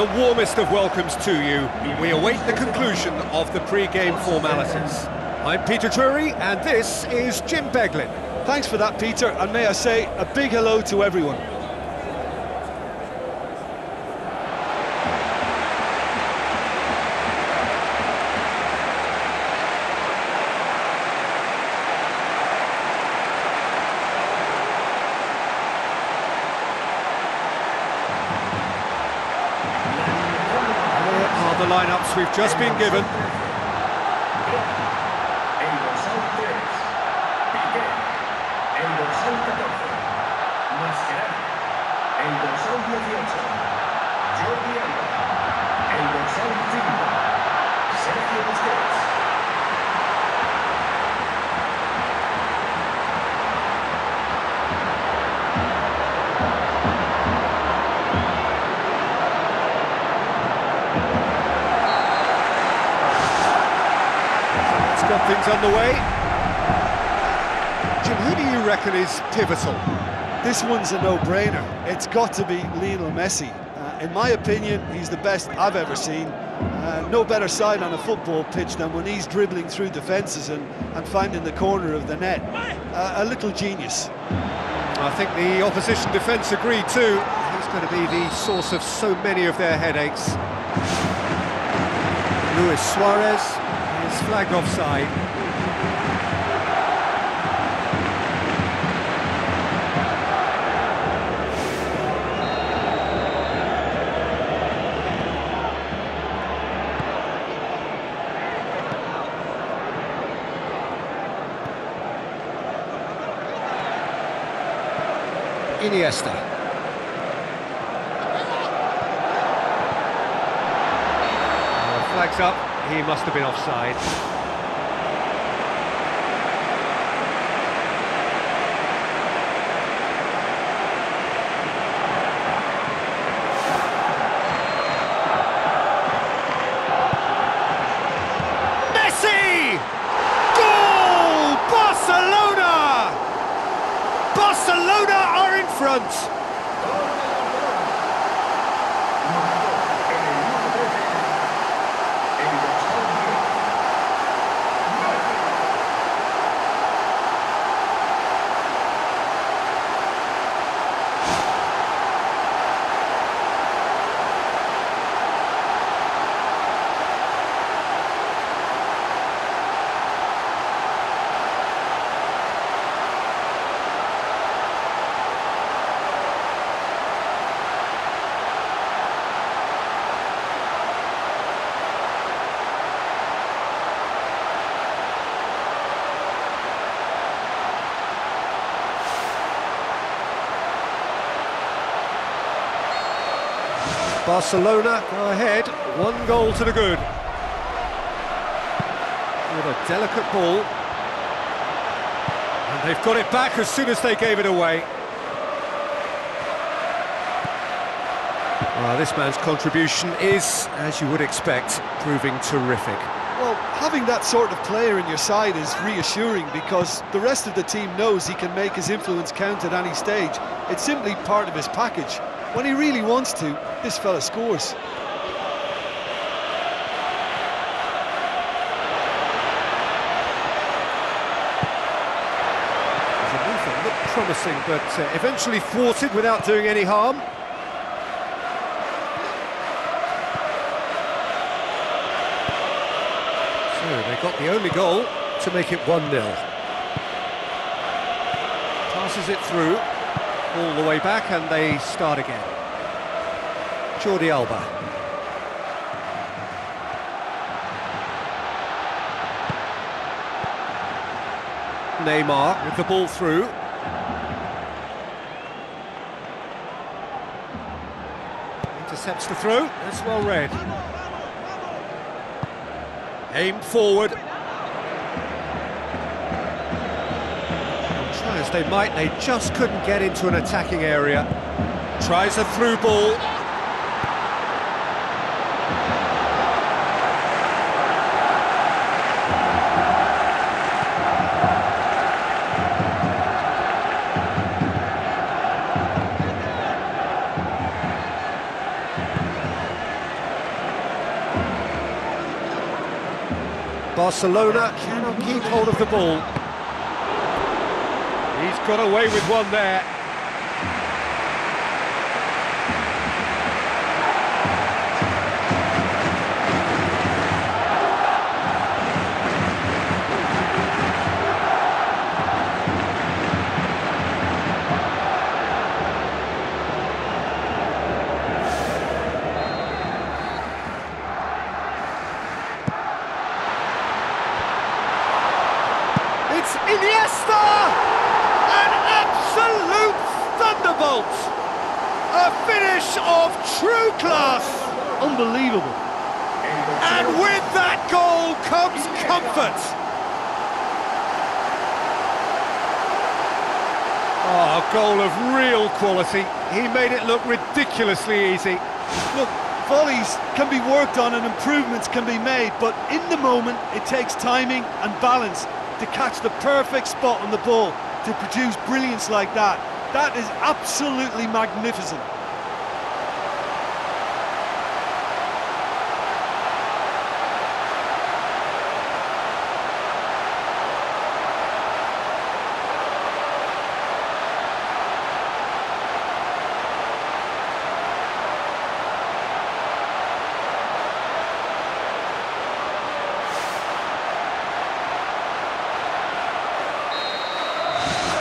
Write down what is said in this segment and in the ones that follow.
the warmest of welcomes to you. We await the conclusion of the pre-game formalities. I'm Peter Drury, and this is Jim Beglin. Thanks for that, Peter, and may I say a big hello to everyone. Here are the lineups we've just been given. Got things underway. Jim, who do you reckon is pivotal? This one's a no-brainer. It's got to be Lionel Messi. Uh, in my opinion, he's the best I've ever seen. Uh, no better side on a football pitch than when he's dribbling through defences and, and finding the corner of the net. Uh, a little genius. I think the opposition defence agreed too. He's going to be the source of so many of their headaches. Luis Suarez is flagged offside. Iniesta. Flags up. He must have been offside. Messi! Goal! Barcelona! Barcelona are in front. Barcelona go ahead, one goal to the good. With a delicate ball. And they've got it back as soon as they gave it away. Well, this man's contribution is, as you would expect, proving terrific. Well, having that sort of player in your side is reassuring because the rest of the team knows he can make his influence count at any stage. It's simply part of his package. When he really wants to, this fella scores. Looked promising, but uh, eventually thwarted without doing any harm. So they got the only goal to make it 1-0. Passes it through, all the way back, and they start again. Jordi Alba. Neymar with the ball through. Intercepts the throw, that's well read. Aimed forward. they might, they just couldn't get into an attacking area. Tries a through ball. Barcelona cannot keep hold of the ball. Got away with one there. True class! Unbelievable. And with that goal comes comfort! Oh, a goal of real quality. He made it look ridiculously easy. Look, volleys can be worked on and improvements can be made, but in the moment it takes timing and balance to catch the perfect spot on the ball to produce brilliance like that. That is absolutely magnificent.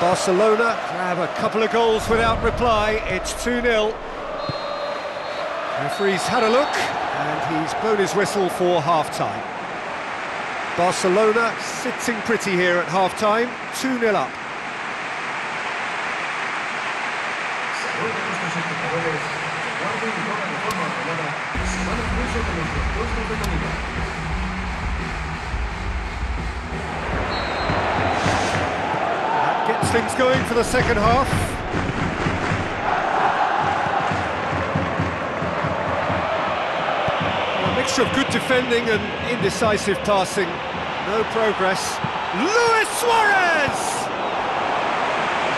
Barcelona have a couple of goals without reply. It's 2-0. Referee's had a look and he's blown his whistle for half-time. Barcelona sitting pretty here at half-time, 2-0 up. Things going for the second half. A mixture of good defending and indecisive passing. No progress. Luis Suarez!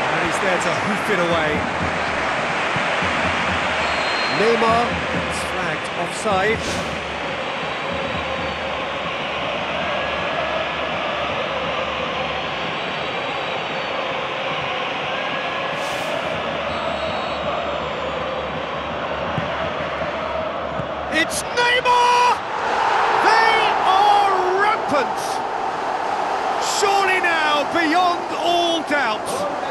And he's there to hoof it away. Neymar gets flagged offside. It's Neymar! They are rampant! Surely now, beyond all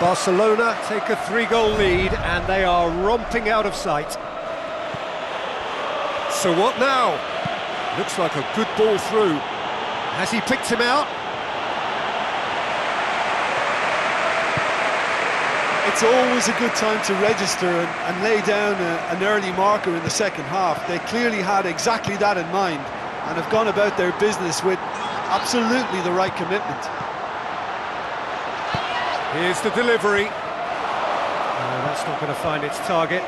Barcelona take a three-goal lead and they are romping out of sight. So what now? Looks like a good ball through. Has he picked him out? It's always a good time to register and, and lay down a, an early marker in the second half. They clearly had exactly that in mind and have gone about their business with absolutely the right commitment. Here's the delivery. No, that's not going to find its target.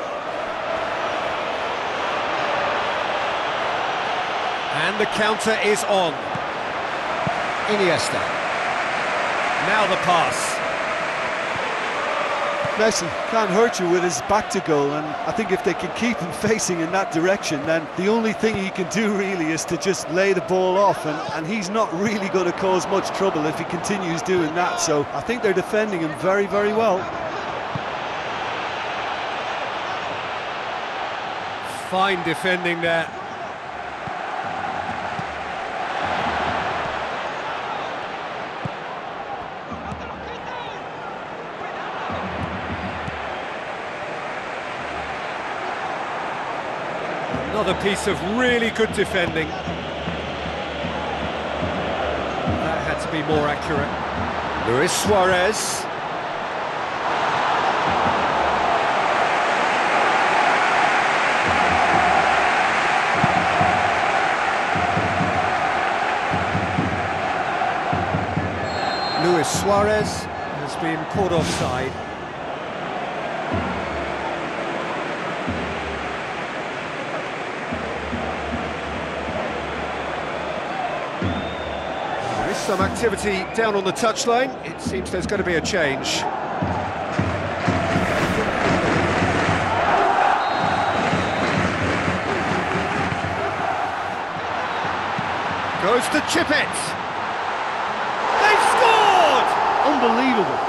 And the counter is on. Iniesta. Now the pass. Messi can't hurt you with his back to goal, and I think if they can keep him facing in that direction, then the only thing he can do really is to just lay the ball off, and, and he's not really going to cause much trouble if he continues doing that. So I think they're defending him very, very well. Fine defending there. Another piece of really good defending. That had to be more accurate. Luis Suarez. Luis Suarez has been caught offside. Some activity down on the touchline. It seems there's going to be a change. Goes to chip it. They've scored! Unbelievable.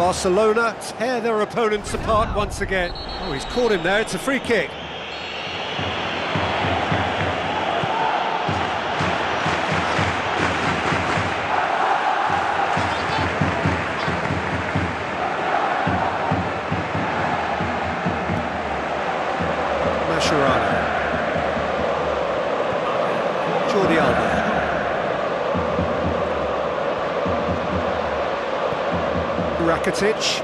Barcelona tear their opponents apart once again. Oh, he's caught him there, it's a free kick. Rakitic.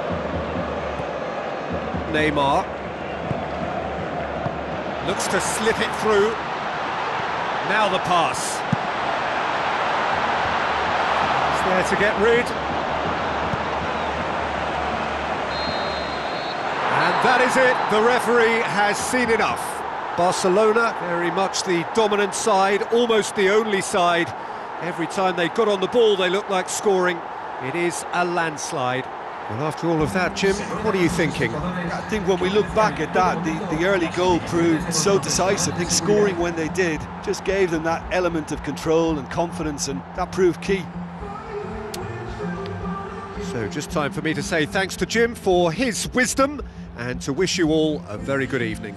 Neymar. Looks to slip it through. Now the pass. He's there to get rid. And that is it. The referee has seen enough. Barcelona, very much the dominant side, almost the only side. Every time they got on the ball, they looked like scoring. It is a landslide. Well, after all of that, Jim, what are you thinking? I think when we look back at that, the, the early goal proved so decisive. I think scoring when they did just gave them that element of control and confidence, and that proved key. So, just time for me to say thanks to Jim for his wisdom and to wish you all a very good evening.